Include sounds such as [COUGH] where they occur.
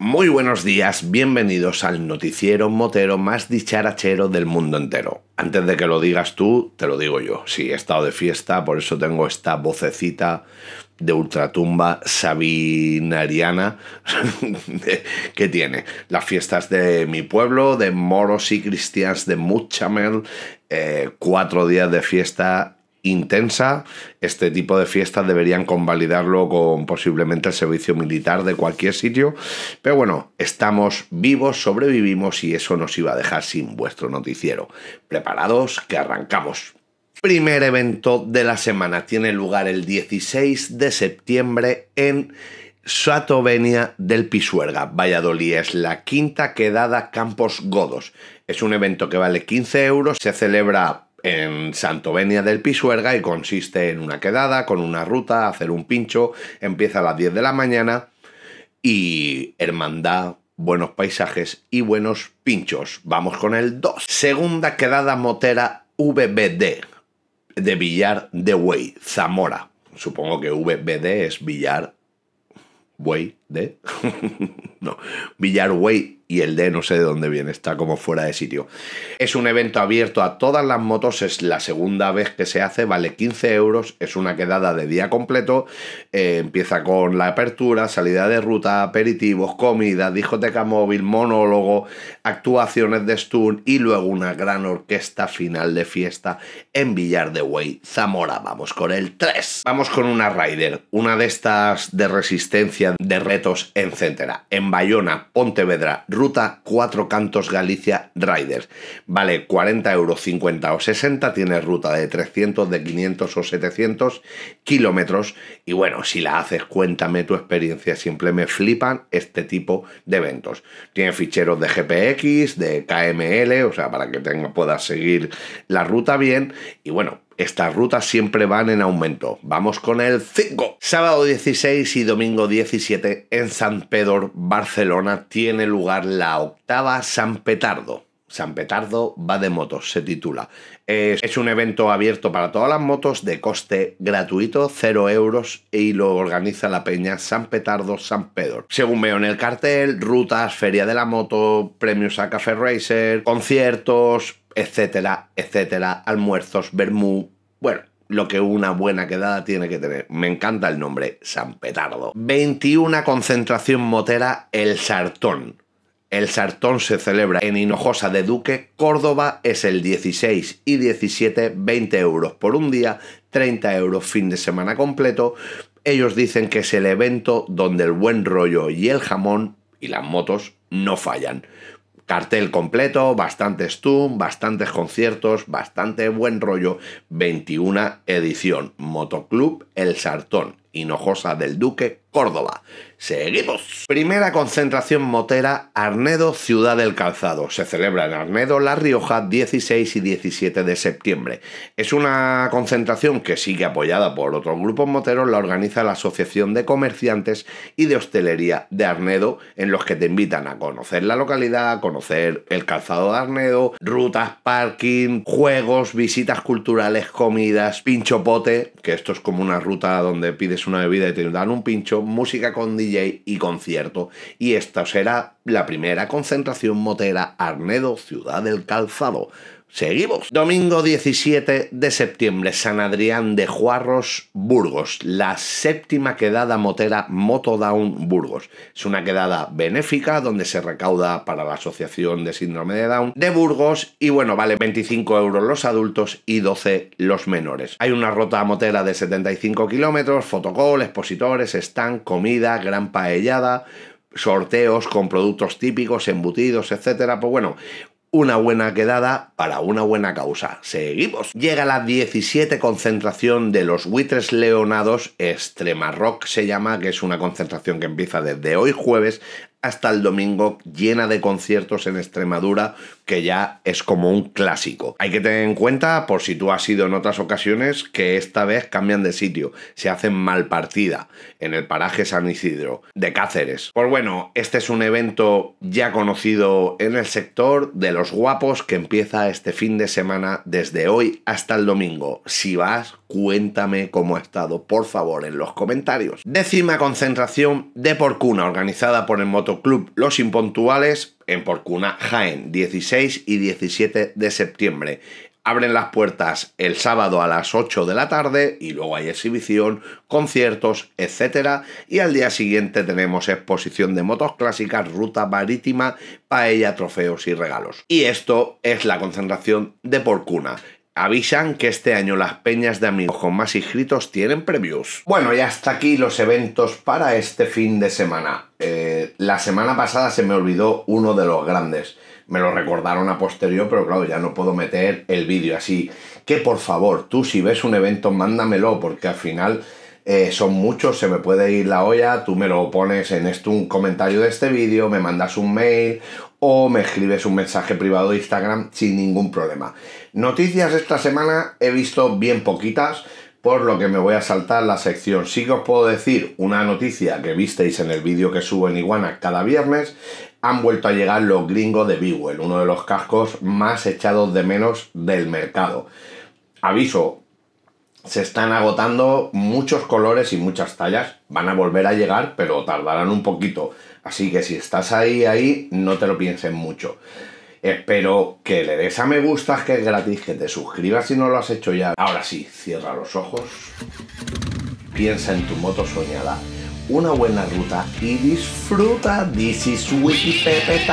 Muy buenos días, bienvenidos al noticiero motero más dicharachero del mundo entero. Antes de que lo digas tú, te lo digo yo. Sí, he estado de fiesta, por eso tengo esta vocecita de ultratumba sabinariana [LAUGHS] que tiene. Las fiestas de mi pueblo, de moros y cristianos de Muchamel, eh, cuatro días de fiesta intensa. Este tipo de fiestas deberían convalidarlo con posiblemente el servicio militar de cualquier sitio. Pero bueno, estamos vivos, sobrevivimos y eso nos iba a dejar sin vuestro noticiero. Preparados, que arrancamos. Primer evento de la semana tiene lugar el 16 de septiembre en Satovenia del Pisuerga, Valladolid. Es la quinta quedada Campos Godos. Es un evento que vale 15 euros, se celebra en Santovenia del Pisuerga y consiste en una quedada con una ruta, hacer un pincho, empieza a las 10 de la mañana y hermandad, buenos paisajes y buenos pinchos. Vamos con el 2. Segunda quedada motera VBD de Villar de Wey, Zamora. Supongo que VBD es Villar Wey de... [LAUGHS] no, Villar Wey y el D no sé de dónde viene, está como fuera de sitio. Es un evento abierto a todas las motos, es la segunda vez que se hace, vale 15 euros, es una quedada de día completo, eh, empieza con la apertura, salida de ruta, aperitivos, comida, discoteca móvil, monólogo, actuaciones de stun y luego una gran orquesta final de fiesta en Villar de Wey, Zamora. Vamos con el 3. Vamos con una Rider, una de estas de resistencia, de retos, etcétera. En Bayona, Pontevedra, Ruta 4 Cantos Galicia Riders. Vale 40 euros, 50 o 60. Tiene ruta de 300, de 500 o 700 kilómetros. Y bueno, si la haces, cuéntame tu experiencia. Siempre me flipan este tipo de eventos. Tiene ficheros de GPX, de KML, o sea, para que tenga, puedas seguir la ruta bien. Y bueno, estas rutas siempre van en aumento. Vamos con el 5. Sábado 16 y domingo 17 en San Pedro, Barcelona, tiene lugar la octava San Petardo. San Petardo va de motos, se titula. Es, un evento abierto para todas las motos de coste gratuito, 0 euros, y lo organiza la peña San Petardo San Pedro. Según veo en el cartel, rutas, feria de la moto, premios a Café Racer, conciertos, etcétera, etcétera, almuerzos, vermú, bueno, lo que una buena quedada tiene que tener. Me encanta el nombre, San Petardo. 21 concentración motera El Sartón. El Sartón se celebra en Hinojosa de Duque, Córdoba es el 16 y 17, 20 euros por un día, 30 euros fin de semana completo. Ellos dicen que es el evento donde el buen rollo y el jamón y las motos no fallan. Cartel completo, bastante stun, bastantes conciertos, bastante buen rollo. 21 edición. Motoclub El Sartón, Hinojosa del Duque, Córdoba. Seguimos. Primera concentración motera Arnedo Ciudad del Calzado. Se celebra en Arnedo, La Rioja, 16 y 17 de septiembre. Es una concentración que sigue apoyada por otros grupos moteros, la organiza la Asociación de Comerciantes y de Hostelería de Arnedo, en los que te invitan a conocer la localidad, a conocer el calzado de Arnedo, rutas, parking, juegos, visitas culturales, comidas, pincho pote, que esto es como una ruta donde pides una bebida y te dan un pincho, música con DJ y concierto. Y esta será la primera concentración motera Arnedo, Ciudad del Calzado. Seguimos. Domingo 17 de septiembre, San Adrián de Juarros, Burgos. La séptima quedada motera Motodown Burgos. Es una quedada benéfica donde se recauda para la Asociación de Síndrome de Down de Burgos y bueno, vale 25 euros los adultos y 12 los menores. Hay una ruta motera de 75 kilómetros, fotocall, expositores, stand, comida, gran paellada sorteos con productos típicos, embutidos, etcétera. Pues bueno, una buena quedada para una buena causa. Seguimos. Llega la 17 concentración de los buitres leonados, Extrema Rock se llama, que es una concentración que empieza desde hoy jueves hasta el domingo, llena de conciertos en Extremadura, que ya es como un clásico. Hay que tener en cuenta, por si tú has ido en otras ocasiones, que esta vez cambian de sitio, se hacen mal partida en el paraje San Isidro de Cáceres. Pues bueno, este es un evento ya conocido en el sector de los guapos que empieza este fin de semana desde hoy hasta el domingo. Si vas, cuéntame cómo ha estado, por favor, en los comentarios. Décima concentración de Porcuna, organizada por el Motoclub Los Impuntuales en Porcuna, Jaén, 16 y 17 de septiembre. Abren las puertas el sábado a las 8 de la tarde y luego hay exhibición, conciertos, etc. Y al día siguiente tenemos exposición de motos clásicas, ruta marítima, paella, trofeos y regalos. Y esto es la concentración de Porcuna avisan que este año las peñas de amigos con más inscritos tienen previews. Bueno, y hasta aquí los eventos para este fin de semana. Eh, la semana pasada se me olvidó uno de los grandes. Me lo recordaron a posterior, pero claro, ya no puedo meter el vídeo así. Que por favor, tú si ves un evento, mándamelo, porque al final eh, son muchos, se me puede ir la olla, tú me lo pones en esto un comentario de este vídeo, me mandas un mail o me escribes un mensaje privado de Instagram sin ningún problema. Noticias esta semana he visto bien poquitas, por lo que me voy a saltar la sección. Sí que os puedo decir una noticia que visteis en el vídeo que subo en Iguana cada viernes. Han vuelto a llegar los gringos de Bewell, uno de los cascos más echados de menos del mercado. Aviso, se están agotando muchos colores y muchas tallas. Van a volver a llegar, pero tardarán un poquito. Así que si estás ahí, ahí, no te lo pienses mucho. Espero que le des a me gusta, que es gratis, que te suscribas si no lo has hecho ya. Ahora sí, cierra los ojos, piensa en tu moto soñada, una buena ruta y disfruta. This is Wiki Pepe